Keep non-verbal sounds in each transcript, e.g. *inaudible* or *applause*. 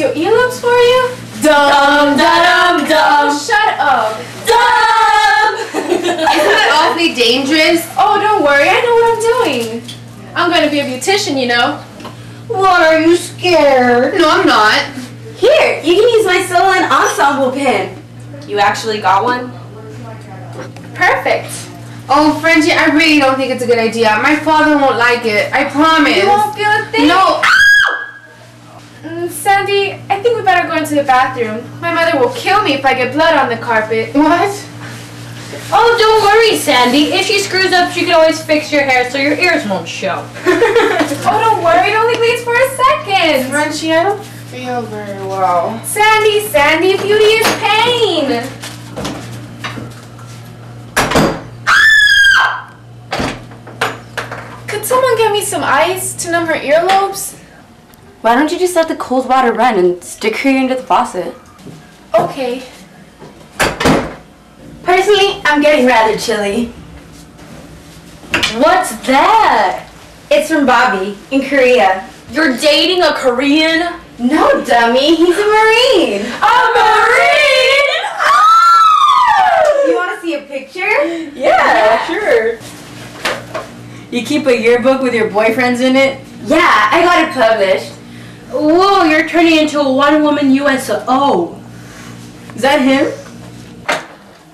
your earlobes for you? Dum dum dum Oh, shut up. dum. *laughs* Isn't that awfully dangerous? Oh, don't worry. I know what I'm doing. I'm going to be a beautician, you know. What are you scared? No, I'm not. Here, you can use my Solon ensemble pin. You actually got one? Perfect. Oh, Frenchie, I really don't think it's a good idea. My father won't like it. I promise. You won't feel a thing. No. Sandy, I think we better go into the bathroom. My mother will kill me if I get blood on the carpet. What? Oh, don't worry, Sandy. If she screws up, she can always fix your hair so your ears won't show. *laughs* Oh, don't worry. It only bleeds for a second. Frenchie, I don't feel very well. Sandy, Sandy, beauty is pain. Could someone get me some ice to numb her earlobes? Why don't you just let the cold water run and stick her into the faucet? Okay. Personally, I'm getting rather chilly. What's that? It's from Bobby in Korea. You're dating a Korean? No, dummy, he's a Marine. A Marine! Oh! You want to see a picture? Yeah, sure. You keep a yearbook with your boyfriends in it? Yeah, I got it published. Whoa, you're turning into a one-woman USO. Oh. Is that him?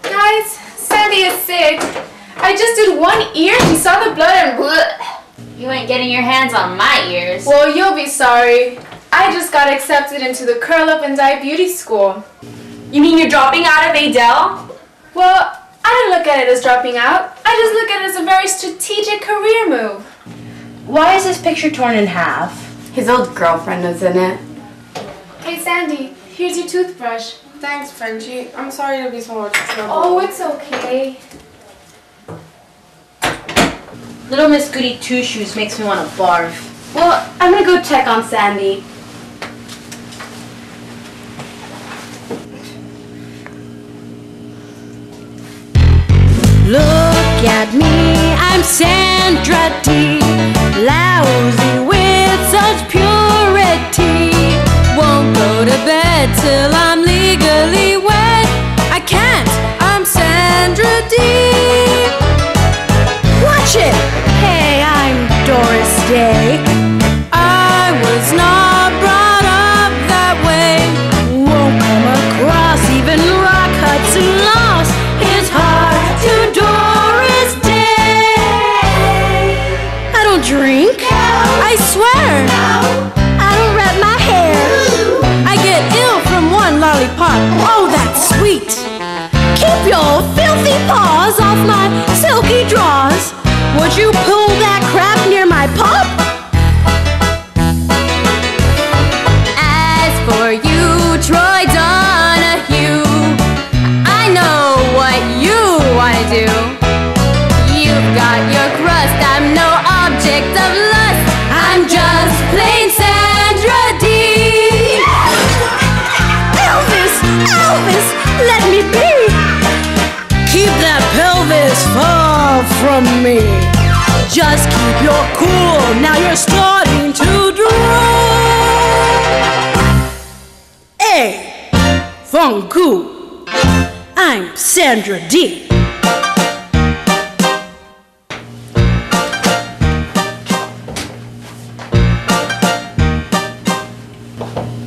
Guys, Sandy is sick. I just did one ear. She saw the blood and bleh. You ain't getting your hands on my ears. Well, you'll be sorry. I just got accepted into the Curl Up and Dye Beauty School. You mean you're dropping out of Adele? Well, I don't look at it as dropping out. I just look at it as a very strategic career move. Why is this picture torn in half? His old girlfriend was in it. Hey, Sandy, here's your toothbrush. Thanks, Frenchie. I'm sorry to be so much trouble. Oh, it's okay. Little Miss Goody Two Shoes makes me want to barf. Well, I'm gonna go check on Sandy. Look at me, I'm Sandra Dee. Lousy with such purity. Won't go to bed till you pull that crap near my pop? As for you, Troy Donahue, I know what you want to do. You've got your crust, I'm no object of lust. I'm just plain Sandra Dee. Elvis, Elvis, let me be. Keep that pelvis far from me. Just keep your cool, now you're starting to drool. Hey, Funku, I'm Sandra Dee.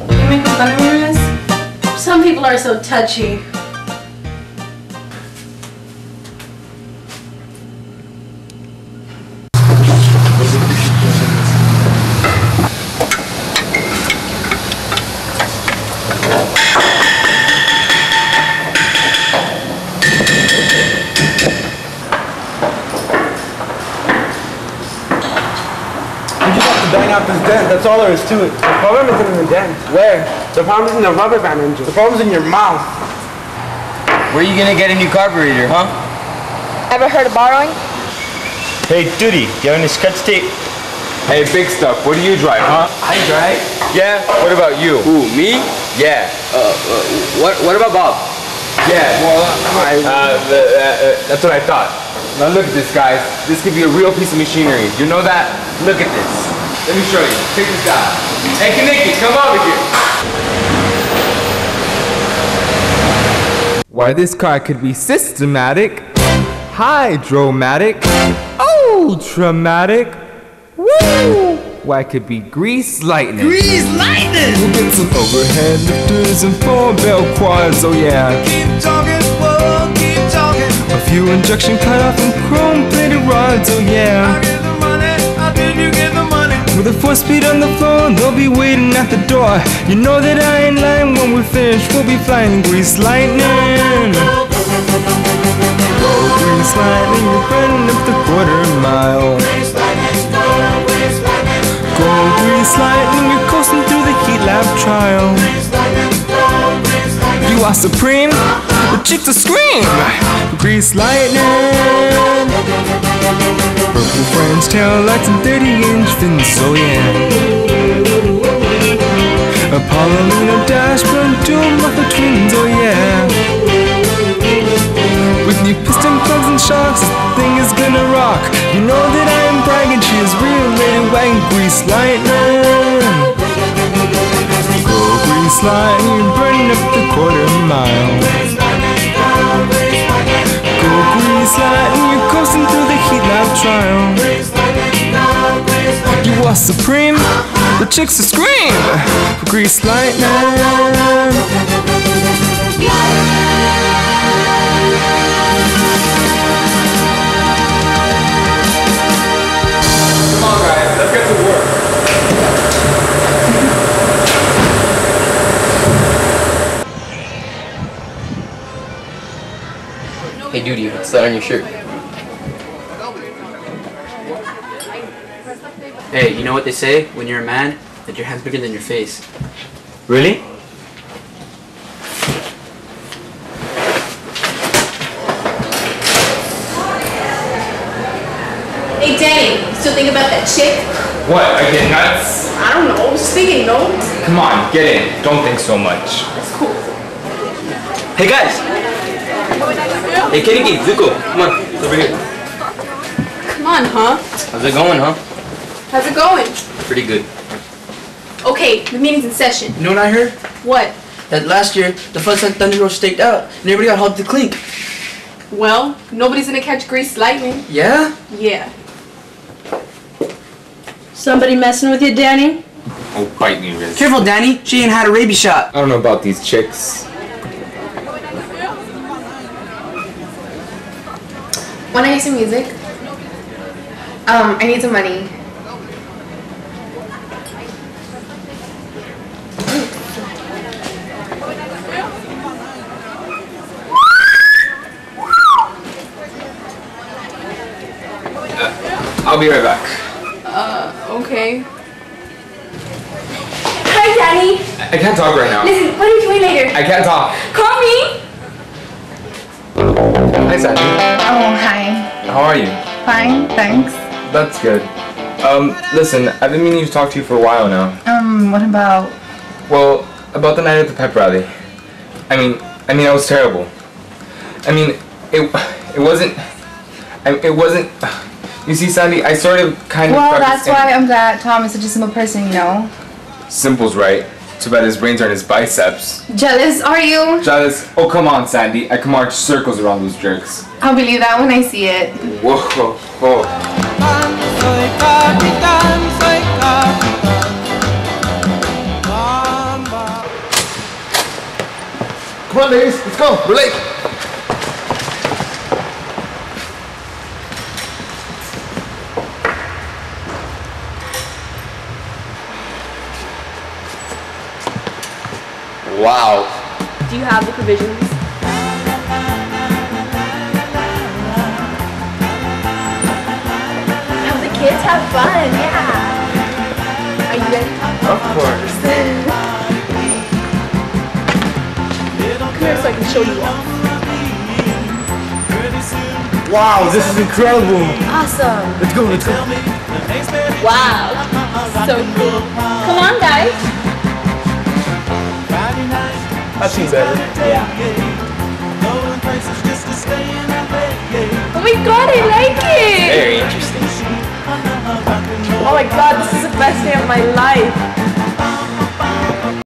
You making fun of me, Some people are so touchy. Bang out this dent. That's all there is to it. The problem isn't in the dent. Where? The problem is in the rubber band engine. The problem's in your mouth. Where are you gonna get a new carburetor, huh? Ever heard of borrowing? Hey, Doody, you have any scotch tape? Hey, big stuff. What do you drive, huh? I drive. Yeah. What about you? Who, me? Yeah. Uh, uh, what, what about Bob? Yeah. Well, I. Uh, uh, uh, that's what I thought. Now look at this, guys. This could be a real piece of machinery. You know that? Look at this. Let me show you. Take this out. Hey, Kenickie, come over here. Why this car could be systematic, hydromatic, oh, traumatic, woo! Why could be grease lightning? Grease lightning! We'll get some overhead lifters and four barrel quads, oh yeah. Keep talking, whoa, keep talking. A fuel injection cut off and chrome plated rods, oh yeah. With a four speed on the floor, they'll be waiting at the door. You know that I ain't lying when we're finished, we'll be flying grease lightning. Go grease lightning, you're burning up the quarter mile. Go grease lightning, you're coasting through the heat lap trial. You are supreme, the chicks are scream. Grease lightning. Purple French tail lights and 30 inch fins, so yeah. Apollolina dashboard, doom of the twins, oh yeah. With new piston plugs and shocks, this thing is gonna rock. You know that I am bragging, she is real lady wagon grease lightning. Go grease lightning, burning up the quarter mile. Grease lightning, you're coasting through the heat lap trial. You are supreme, the chicks are scream. Grease lightning. What's that on your shirt? Hey, you know what they say when you're a man? That your hand's bigger than your face. Really? Hey, Danny, still think about that chick? What? I get nuts? I don't know. Just thinking, no? Come on, get in. Don't think so much. That's cool. Hey, guys! Hey, Kitty, Kitty, Zuko, come on, over here. Come on, huh? How's it going, huh? How's it going? Pretty good. Okay, the meeting's in session. You know what I heard? What? That last year, the Floods had Thunder Road staked out, and everybody got hauled to clink. Well, nobody's gonna catch grease lightning. Yeah? Yeah. Somebody messing with you, Danny? Oh, bite me, Riz. Careful, Danny. She ain't had a rabies shot. I don't know about these chicks. Wanna hear some music? Um, I need some money. I'll be right back. Uh, okay. Hi, Danny. I can't talk right now. Listen, what are you doing later? I can't talk. Call me. Hi, Sandy. Oh, hi. How are you? Fine, thanks. That's good. Um, listen, I've been meaning to talk to you for a while now. Um, what about? Well, about the night at the pep rally. I mean, I mean, I was terrible. I mean, it, it wasn't, I, it wasn't. You see, Sandy, I sort of kind of. Well, that's why I'm glad Tom is such a simple person, you know. Simple's right. Too bad his brains aren't his biceps. Jealous, are you? Jealous? Oh, come on, Sandy. I can march circles around those jerks. I'll believe that when I see it. Whoa, whoa, whoa. Come on, ladies, let's go. We're late. Wow. Do you have the provisions? Now the kids have fun, yeah. Are you ready? Of course. Come here so I can show you off. Wow, this is incredible. Awesome. Let's go, let's go. Wow. So cool. That seems better. Oh my god, I like it. Very interesting. Oh my god, this is the best day of my life.